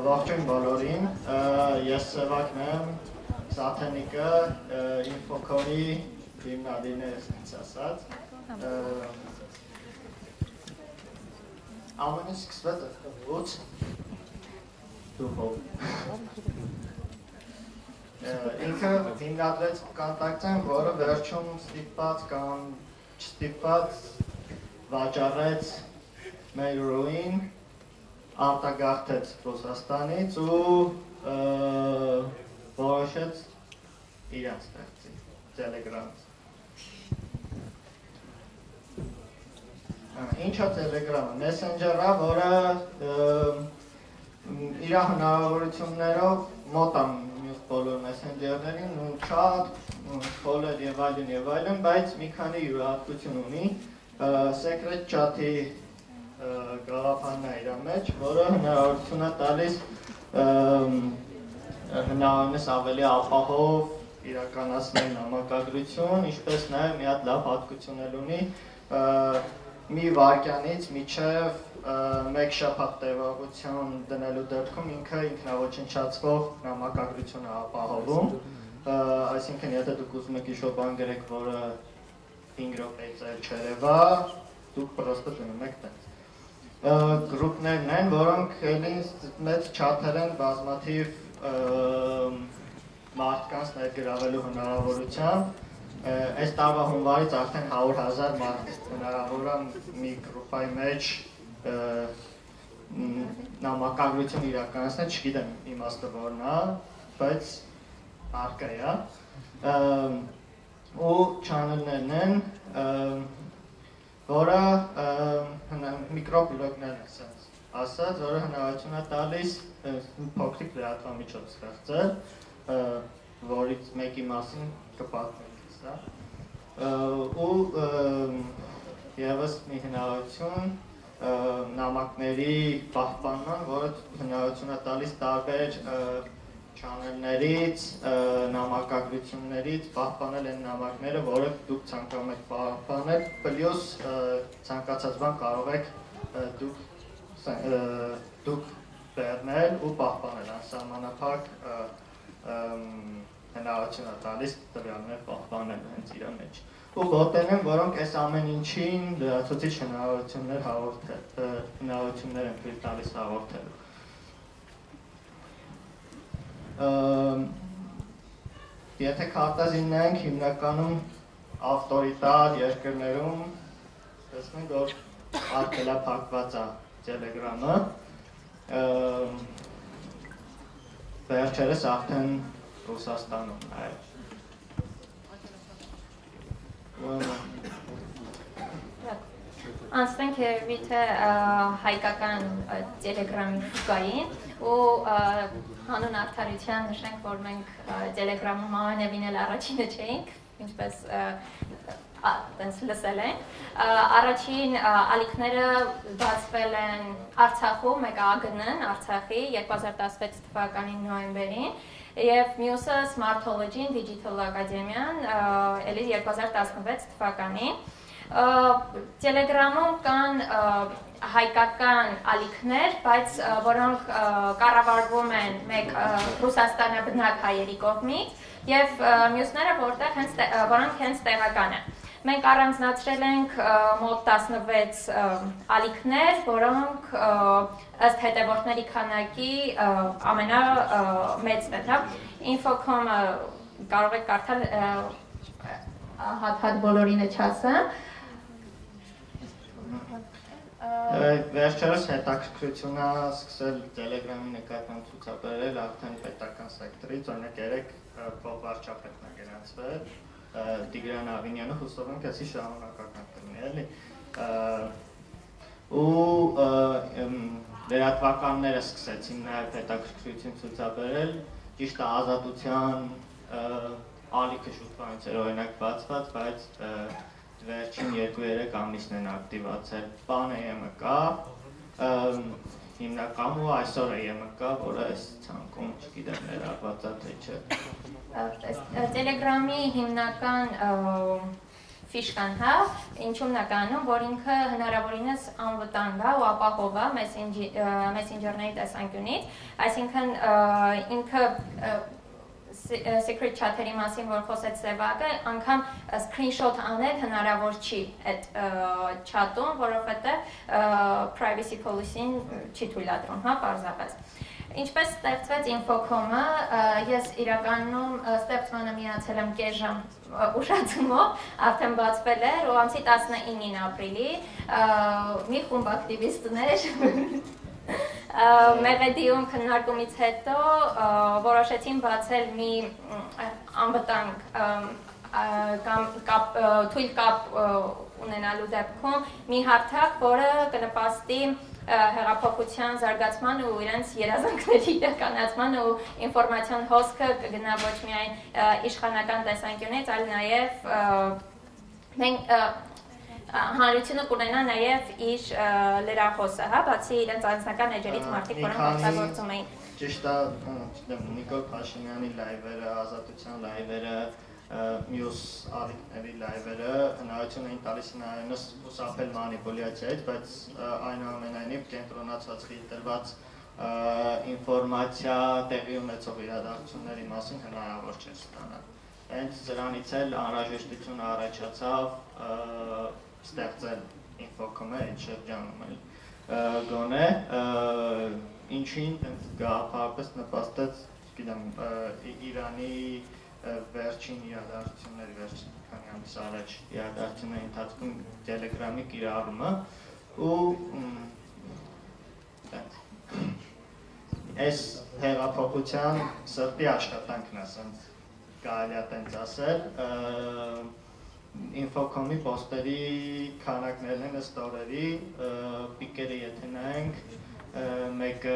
Ողջույն բոլորին։ Ես Սևակն եմ, Սաթենիկը, Ինֆոկորի հիմնադիրն է ինձ ասած։ Ամենը սկսվեց ըխտվուց դուխով։ Ինքը հիմնադրեց կոնտակտեն, որը վերջում ստիպված կամ չստիպված վաճառեց մեր ռուին արտագաղթեց Ռուսաստանից ու որոշեց իրան ստեղծի Telegram-ը։ Ինչա Telegram-ը, Messenger-ը, որը իր հնարավորություններով մոտ է մյուս բոլոր Messenger-ներին ու chat, caller եւ այլն եւ այլն, բայց մի քանի յուրահատկություն ունի։ Secret chat-ի գաղափարն է իր մեջ, որը հնարավորություն է տալիս հնարավորինս ավելի ապահով իրականացնել նամակագրություն, ինչպես նաև մի հատ լավ հատկություն էլ ունի մի վարքյանից միջև մեկ շաբաթ տևողություն դնելու դեպքում ինքը ինքնաոչնչացվող նամակագրություն է ապահովում, այսինքն եթե դուք ուզում եք ինչ-որ բան գրեք, որը 5 րոպեից էլ չերևա, դուք պրոստը դնում եք տենց գրուպներն են, որոնք էլի մեծ չաթեր են բազմաթիվ մարդկանց ներգրավելու հնարավորությամբ այս տարվա հունվարից արդեն 100.000 մարդ հնարավոր է մի գրուպայի մեջ նամակագրություն իրականացնել, չգիտեմ իմաստը որն է, բայց արկա է։ ու channel-ներն են, որը միկրոբլոգներն է ասած, ասած, որը հնարավորություն է տալիս փոքրիկ լրատվամիջոց ստեղծել, որից մեկի մասին կպատմենք սա։ ու եւս մի հնարավորություն նամակների պահպանման, որը հնարավորություն է տալիս տարբեր չանելներից, նամակագրություններից պահպանել են նամակները, որը դուք ցանկանում եք պահպանել, պլյուս ցանկացած բան կարող եք դուք դուք բերնել ու պահպանել անսահմանափակ հնարավորություն է տալիս տվյալներ պահպանել հենց իր մեջ ու բոտեն են, որոնք այս ամեն ինչին լրացուցիչ հնարավորություններ հաղորդել, հնարավորություններ են տալիս հաղորդելու եթե քարտազին նայենք հիմնականում ավտորիտար երկրներում տեսնենք որ արգելափակված է Telegram-ը վերջերս արդեն Ռուսաստանում այ Անցնենք երևի թե հայկական Telegram-ի ու հանուն արդարության նշենք, որ մենք Telegram-ում ամենևին էլ առաջինը չէինք, ինչպես տենց լսել են։ Առաջին ալիքները բացվել են Արցախում, մեկը ԱԳՆ-ն, Արցախի 2016 թվականի նոյեմբերին, եւ մյուսը Smartology-ն, Digital Academy-ան, ելի 2016 թվականին։ Telegram-ում կան հայկական ալիքներ, բայց որոնք կառավարվում են մեկ Ռուսաստանաբնակ հայերի կողմից եւ մյուսները որտեղ հենց որոնք հենց տեղական են։ Մենք առանձնացրել ենք մոտ 16 ալիքներ, որոնք ըստ հետևորդների քանակի ամենամեծն են, հա։ Infocom-ը կարող եք կարդալ հատ-հատ բոլորին է չասեմ, Վերջերս հետաքրքրությունը սկսել Telegram-ի նկատմամբ ցուցաբերել արդեն պետական սեկտորից, օրինակ երեք փոխ վարչապետն է գրանցվել, Տիգրան Ավինյանը հուսով եմ կեսի շարունակական կլինի, էլի։ ու լրատվականները սկսեցին նաև հետաքրքրություն ցուցաբերել, ճիշտ է ազատության ալիքը շուտվանից էր օրինակ բացված, բայց վերջին 2-3 ամիսն են ակտիվացել։ Բան EM-ը կա, հիմնական ու այսօր EM-ը կա, որը այս ցանկում, չգիտեմ, ներառված է թե չէ։ Telegram-ի հիմնական ֆիշկան, հա, ինչու՞մն է կանում, որ ինքը հնարավորինս անվտանգ է ու ապահով է մեսենջերների տեսանկյունից, այսինքն ինքը secret chat-երի մասին, որ խոսեց Սևակը, անգամ screenshot անել հնարավոր չի այդ chat-ում, որովհետև privacy policy-ին չի թույլատրում, հա, պարզապես։ Ինչպես ստեղծվեց Infocom-ը, ես իրականում ստեղծմանը միացել եմ կես ժամ ուշացումով, արդեն բացվել էր ու ամսի 19-ին ապրիլի մի խումբ ակտիվիստներ Մեղեդիում քննարկումից հետո որոշեցին բացել մի անվտանգ կամ կապ թույլ կապ ունենալու դեպքում մի հարթակ, որը կնպաստի հեղափոխության զարգացման ու իրենց երազանքների իրականացման ու ինֆորմացիոն հոսքը կգնա ոչ միայն իշխանական տեսանկյունից, այլ նաև մենք հանրությունը կունենա նաև իր լրախոսը, հա, բացի իրենց անձնական էջերից մարդիկ, որոնք օգտագործում էին։ Ճիշտ է, չգիտեմ, Նիկոլ Փաշինյանի լայվերը, Ազատության լայվերը, մյուս ալիքների լայվերը հնարություն էին տալիս նայանս խուսափել մանիպուլյացիայից, բայց այնուամենայնիվ կենտրոնացած խիտրված ինֆորմացիա տեղի ունեցող իրադարձությունների մասին հնարավոր չէր ստանալ։ Հենց դրանից էլ անհրաժեշտություն առաջացավ ստեղծել ինֆոկոմը այդ շրջանում էլ գոնե ինչին տենց գաղափարպես նպաստեց, գիտեմ, Իրանի վերջին իրադարձությունների վերջին քանի ամիս առաջ իրադարձությունների ընթացքում Telegram-ի կիրառումը ու այս հեղափոխության սրտի աշխատանքն է, ասենց կարելի է տենց ասել, Infocom-ի պոստերի քանակներն են ըստ օրերի, պիկերը եթե նայենք, մեկը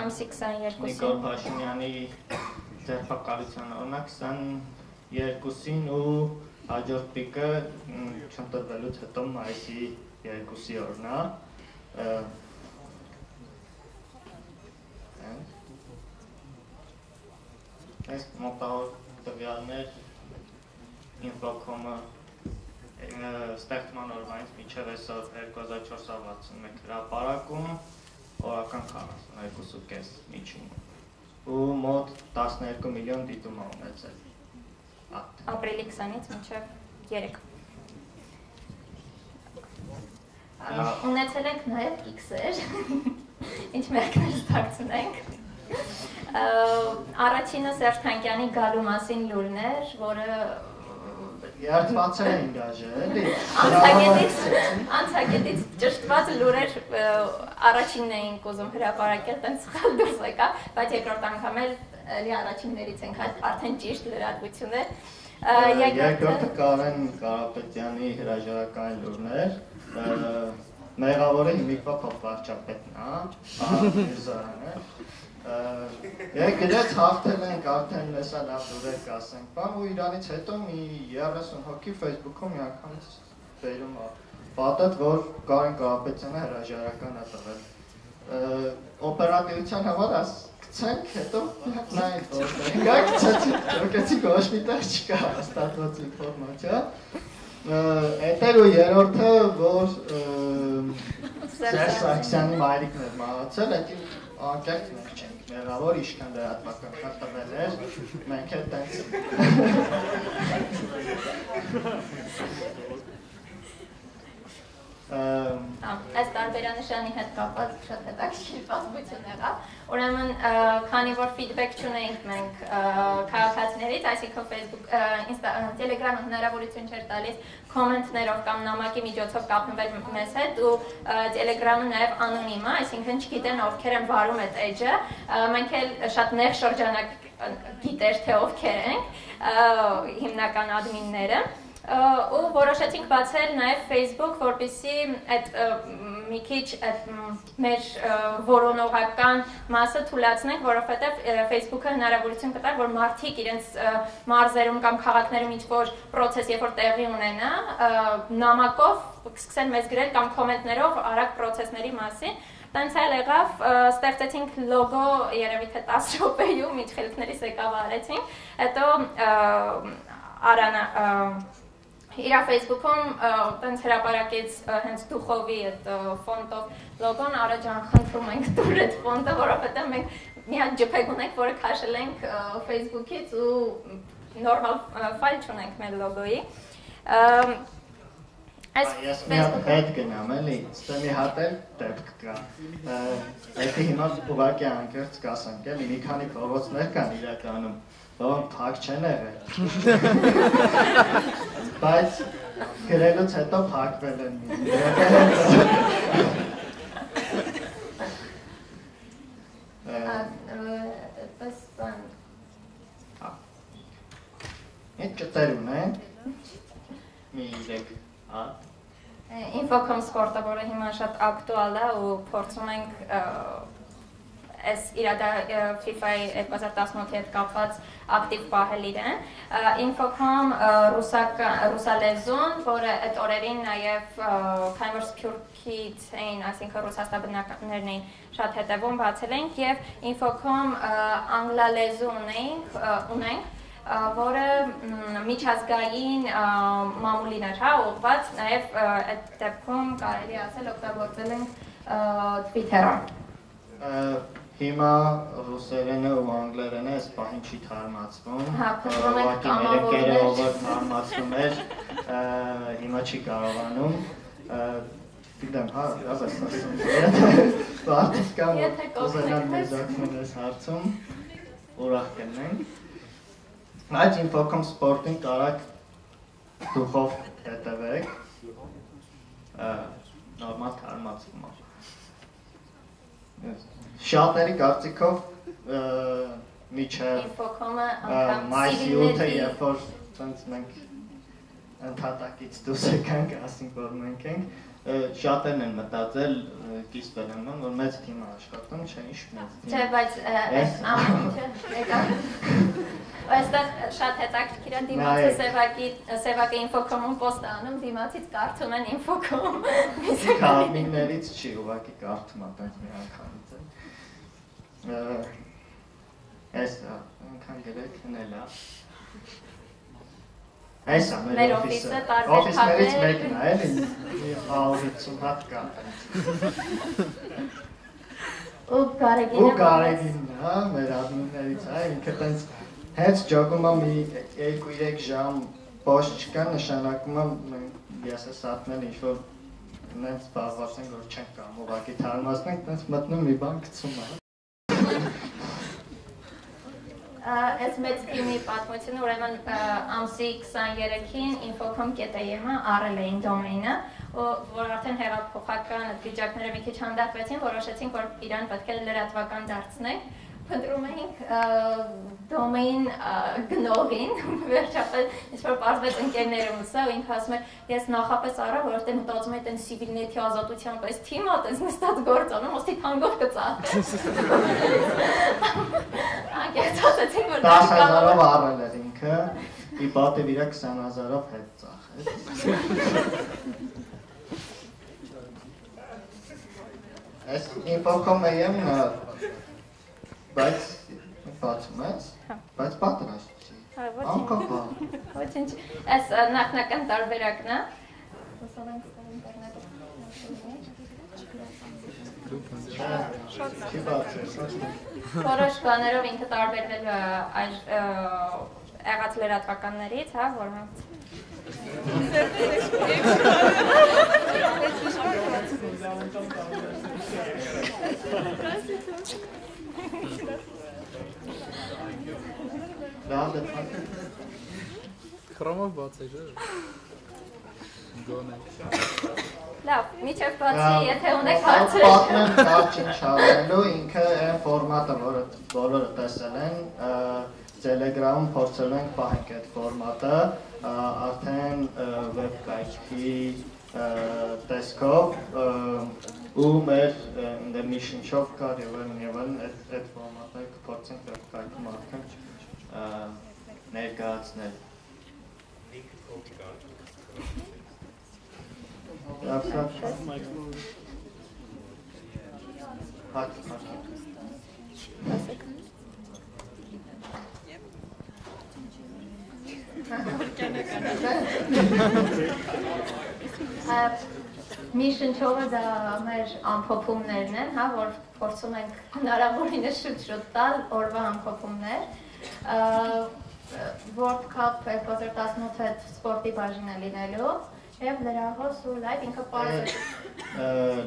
ամսի 22-ին Նիկոլ Փաշինյանի ձերբակալության օրինակ 22-ին ու հաջորդ պիկը չընտրվելուց հետո մայիսի 2-ի օրն է։ Այս մոտավոր տվյալներ Infocom-ը ստեղծման օրվանից մինչև այսօր 2461 հրապարակում օրական 42.5 միջին ու մոտ 12 միլիոն դիտում ա ունեցել ապրիլի 20-ից մինչև 3 ունեցել ենք նաև X-եր ինչ մերկներ ստացունենք առաջինը Սերժ Թանկյանի գալու մասին լուրն էր, որը երթվածել են գաժը, էլի։ Անցագետից անցագետից ճշտված լուրեր առաջինն էին կոզում հրապարակել, տենց սխալ դուրս եկա, բայց երկրորդ անգամ էլ էլի առաջիններից ենք արդեն ճիշտ լրատվություն է։ Երկրորդը Կարեն Կարապետյանի հրաժարական լուրներ, մեղավորը հիմիկվա փոխվարչապետն է, Միրզարանը Եկ գրեց հաղթել ենք արդեն լեսա լավ դուրեր կասենք, բան ու իրանից հետո մի 30 հոգի Facebook-ում մի անգամից բերում պատատ, որ Կարեն Կարապետյանը հրաժարական է տվել։ Օպերատիվության համար աս գցենք, հետո նայենք որ գա գցեցի, որքեցի ոչ մի տեղ չկա հաստատված ինֆորմացիա։ Էտեր ու երրորդը, որ Սերժ Սարգսյանի մայրիկն էր մահացել, այդ անկեղծ մենք չենք մեղավոր իշքան լրատվական տվել էր, մենք էլ տենց այս տարբերանշանի հետ կապված շատ հետաքրքիր պատմություն եղավ։ Ուրեմն, քանի որ feedback չունեինք մենք քաղաքացիներից, այսինքն Facebook, Telegram-ը հնարավորություն չէր տալիս կոմենտներով կամ նամակի միջոցով կապնվել մեզ հետ ու Telegram-ը նաև անոնիմ է, այսինքն չգիտեն ովքեր են վարում այդ edge-ը։ Մենք էլ շատ նեղ շրջանակ գիտեր թե ովքեր ենք, հիմնական admin-ները ու որոշեցինք բացել նաև Facebook, որպեսզի այդ մի քիչ այդ մեր որոնողական մասը թույլատնենք, որովհետև Facebook-ը հնարավորություն կտա, որ մարդիկ իրենց մարզերում կամ քաղաքներում ինչ-որ process երբ որ տեղի ունենա, նամակով կսկսեն մեզ գրել կամ կոմենտներով արագ process-ների մասին Տենց էլ եղավ, ստեղծեցինք լոգո երևի թե 10 րոպեում, ինչ խելքներից եկավ արեցինք։ Հետո Արանը իր Facebook-ում տենց հրապարակեց հենց Դուխովի այդ ֆոնտով լոգոն, արա ջան, խնդրում ենք դուր այդ ֆոնտը, որովհետև մենք մի հատ JPEG ունենք, որը քաշել ենք Facebook-ից ու նորմալ ֆայլ չունենք մեր լոգոյի։ Այս Facebook հետ գնամ էլի, ստե մի հատ էլ դեպք կա։ Եթե հիմա ուղակի անկեղծ կասենք էլի, մի քանի փողոցներ կան իրականում, որոնք փակ չեն եղել։ Բայց գրելուց հետո փակվել են։ Պես բան։ Հա։ Այդ ճտեր ունենք։ Մի 3 Հա։ Infocom սպորտը, որը հիմա շատ ակտուալ է ու փորձում ենք այս իրադա FIFA-ի 2018-ի հետ կապված ակտիվ պահել իրեն։ Infocom ռուսական ռուսալեզուն, որը այդ օրերին նաև քանի որ Սփյուռքից էին, այսինքն Ռուսաստան բնակիչներն էին շատ հետևում բացել ենք եւ Infocom անգլալեզու ունենք, ունենք որը միջազգային մամուլին էր, հա, ուղված, նաև այդ դեպքում կարելի ասել օգտագործել են Twitter-ը։ Հիմա ռուսերենը ու անգլերենը այս պահին չի թարմացվում։ Հա, փոխվում են կամավորներ։ Ով թարմացնում էր, հիմա չի կարողանում գիտեմ, հա, լավ ես ասում։ Բարդիկ կամ ուզենան մեզ օգնել այս հարցում, ուրախ կլինենք։ Այդ ինֆոկոմ սպորտին կարակ դուխով հետևեք, նորմալ թարմացվում է։ Շատերի կարծիքով միջև մայիսի 8-ը երբ որ ցենց մենք ընդհատակից դուրս եկանք, ասենք որ մենք ենք, շատերն են մտածել կիսվել են, որ մեծ թիմ աշխատում, չէ, ինչ մեծ թիմ։ Չէ, բայց այս ամենը եկա։ Այստեղ շատ հետաքրքիր է դիմացը Սևակի Սևակի ինֆոկոմում post անում, դիմացից կարդում են ինֆոկոմ։ Կամիներից չի, ուղղակի կարդում ա տենց մի անգամից է։ Այս անգամ գրեք հնել է։ Այս է մեր օֆիսը։ Օֆիսներից մեկն է, էլի 150 հատ կա։ Ու Գարեգինը։ Ու Գարեգինն, հա, մեր admin-ներից, հա, ինքը տենց հենց ջոգում է մի 2-3 ժամ post չկա, նշանակում է ես է սատնել ինչ որ նենց զբաղված ենք որ չենք կամ ուղակի թարմացնենք, տենց մտնում մի բան գցում է այս մեծ թիմի պատմությունը ուրեմն ամսի 23-ին infocom.am-ը առել էին դոմեյնը, որ արդեն հեղափոխական վիճակները մի քիչ հանդարտվեցին, որոշեցինք, որ իրան պետք է լրատվական դարձնենք փնտրում էինք դոմեին գնողին, վերջապես ինչ որ բարձվեց ընկերներումս, ու ինքը ասում է, ես նախապես արա, որովհետեւ մտածում եմ այդեն սիվիլնեթի ազատությամբ այս թիմը, այդպես նստած գործ անում, ոստի թանգով կծախես։ Անկեղծ ասեցին, որ 10000-ով առել էր ինքը, ի պատիվ իրա 20000-ով հետ ծախեց։ Այս ինֆոկոմեյն բայց բացում ես, հա։ բայց պատրաստ չի։ Հա, Անկապ Ոչինչ։ Այս նախնական տարբերակն է։ Չի բացել։ Որոշ բաներով ինքը տարբերվել է այլ եղած լրատվականներից, հա, որ մենք Լավ է։ Քրոմով բացեք, չէ՞։ Գոնե։ Լավ, միջև բացի, եթե ունեք հարցեր։ Պատմեմ կարճ ինչ ավելելու, ինքը այն ֆորմատը, որը բոլորը տեսել են, Telegram-ում փորձել ենք պահենք այդ ֆորմատը, արդեն վեբ կայքի տեսքով ու մեր դե մի շնչով կար եւ այլն եւ այլն այդ այդ ֆորմատը կփորձենք վեբ կայքում արդեն ներկայացնել։ Լավ, լավ։ Հաց, հաց։ Մի շնչողը դա մեր ամփոփումներն են, հա, որ փորձում ենք հնարավորինս շուտ-շուտ տալ օրվա ամփոփումներ։ World Cup 2018 հետ սպորտի բաժին է լինելու եւ լրահոս ու լայվ ինքը պարզ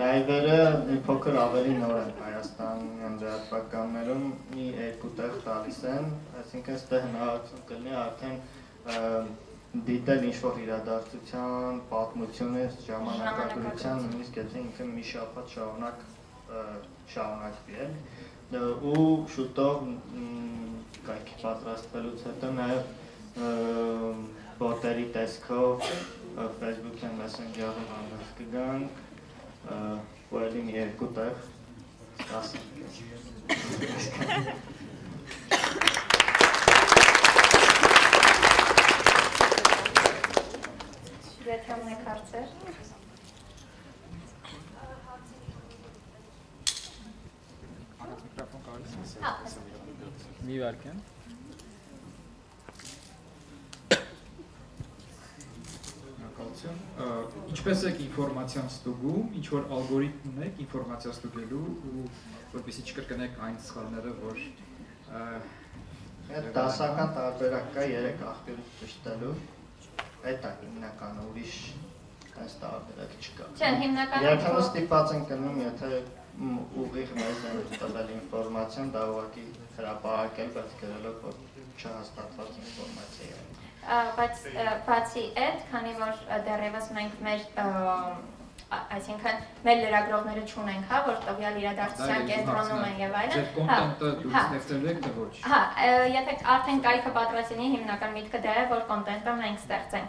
լայվերը մի փոքր ավելի նոր են Հայաստանյան լրատվականներում մի երկու տեղ տալիս են, այսինքն ստե հնարավորություն կլինի արդեն դիտել ինչ-որ իրադարձության, պատմությունից, ժամանակագրության, նույնիսկ եթե ինքը մի շաբաթ շարունակ շարունակվի է ու շուտով կայքի պատրաստվելուց հետո նաև բոտերի տեսքով Facebook-յան Messenger-ում հանդես կգանք ու մի երկու տեղ ստասենք Եթե ունեք հարցեր։ միկրոֆոն կարելի է։ Հա։ Մի վարքան։ Շնորհակալություն։ Ինչպես եք ինֆորմացիան ստուգում, ինչ որ ալգորիթմ ունեք ինֆորմացիա ստուգելու ու որպեսզի չկրկնեք այն սխալները, որ Այդ դասական տարբերակ կա 3 աղբյուրից ճշտելու Այդ է հիմնականը, ուրիշ այս տարբերակ չկա։ Չէ, հիմնականում Երբեմն ստիպված են կնում, եթե ուղիղ մեզ են տվել ինֆորմացիան, դա ուղղակի հրապարակել, բայց գրելով որ չհաստատված ինֆորմացիա է։ Բայց բացի այդ, քանի որ դեռևս մենք մեր այսինքն մեր լրագրողները չունենք, հա, որ տվյալ իրադարձության կենտրոնում են եւ այլն։ Ձեր կոնտենտը դուք ստեղծելու եք ոչ։ Հա, եթե արդեն կայքը պատրաստինի հիմնական միտքը դա է, որ կոնտենտը մենք ստեղծենք։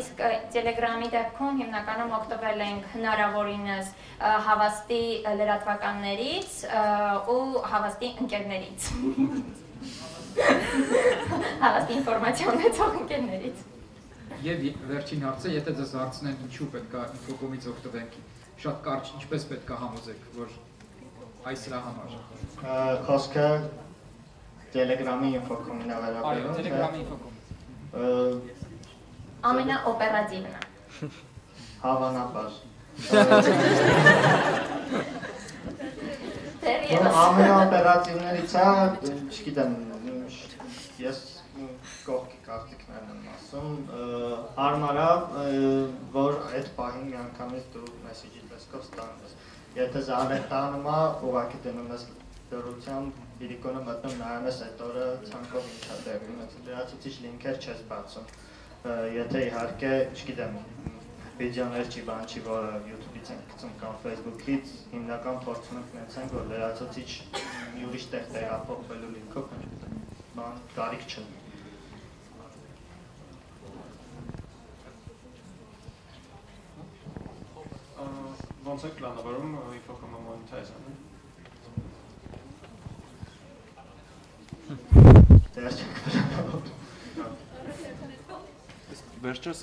Իսկ Telegram-ի դեպքում հիմնականում օգտվել ենք հնարավորինս հավաստի լրատվականներից ու հավաստի ընկերներից։ Հավաստի ինֆորմացիա ունեցող ընկերներից։ Եվ վերջին հարցը, եթե ձեզ հարցնեն ինչու պետք է ինֆոկոմից օգտվենք, շատ կարճ ինչպես պետք է համոզեք, որ այս սրա համար։ Խոսքը Telegram-ի ինֆոկոմին է վերաբերում։ Այո, Telegram-ի ինֆոկոմ։ Ամենաօպերատիվն է։ Հավանաբար։ Ամենաօպերատիվներից է, չգիտեմ, ես կողքի կարծիքներն եմ ասում, հարմարա, որ այդ պահին միանգամից դու մեսեջի տեսքով ստանես։ Եթե զարեթանում է, ուղղակի դնում ես դրությամբ, իրիկոնը մտնում նայում ես այդ օրը ցանկով ինչա տեղի ունեցել, լրացուցիչ լինքեր չես բացում։ Եթե իհարկե, չգիտեմ, վիդեոներ չի բան չի, որը YouTube-ից ենք գցում կամ Facebook-ից, հիմնական փորձում ենք ունեցանք, որ լրացուցիչ մի ուրիշ տեղ տեղափոխվելու լինքով բան կարիք չունի։ ոնց է պլանավորում ինֆոկոմը մոնետայզ անել։ Դեռ չենք Վերջերս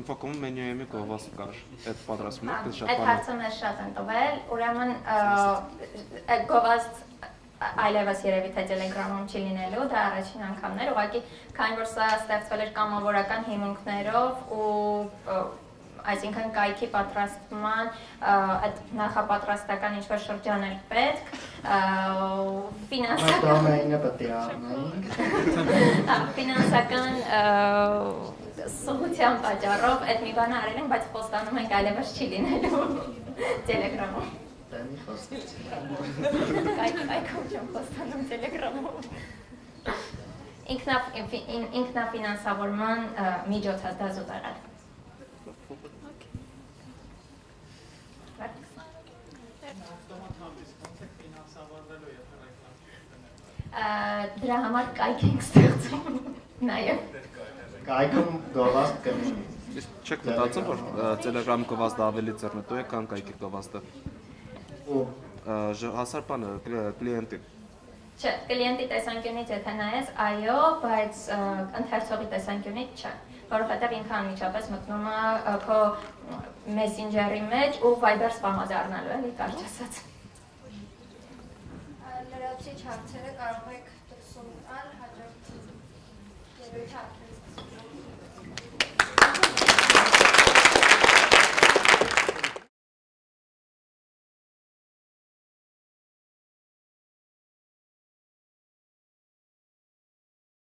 ինֆոկոմում մենյուի կողված կար։ Այդ պատրաստում եք շատ Այդ բան։ հարցը մեզ շատ են տվել, ուրեմն այդ գովազդ այլևս երևի թե Telegram-ում չի լինելու, դա առաջին անգամն էր, ուղղակի քանի որ սա ստեղծվել էր կամավորական հիմունքներով ու այսինքն կայքի պատրաստման այդ նախապատրաստական ինչ-որ շրջան էր պետք, ֆինանսական Դոմեյնը պետք է առնենք։ ֆինանսական սողության պատճառով այդ մի բանը արել ենք, բայց խոստանում ենք այլևս չի լինելու Telegram-ում։ Դեմի խոսք։ Կայք կայքում չեմ խոստանում Telegram-ում։ Ինքնա ինքնաֆինանսավորման միջոց է դա Դրա համար կայք ենք ստեղծում նաև։ Կայքում գովազդ Իսկ չեք մտածում, որ Telegram կողվածը ավելի ծռնտու է, քան կայքի կողվածը։ Ու Հասար բանը կլիենտի։ Չէ, կլիենտի տեսանկյունից եթե նայես, այո, բայց ընթերցողի տեսանկյունից չէ, որովհետև ինքը անմիջապես մտնում է քո Messenger-ի մեջ ու Viber spam-ը դառնալու էլի, կարճ ասած։ լրացիչ հարցերը կարող եք դրսում տալ հաջորդ երույթ հարցերից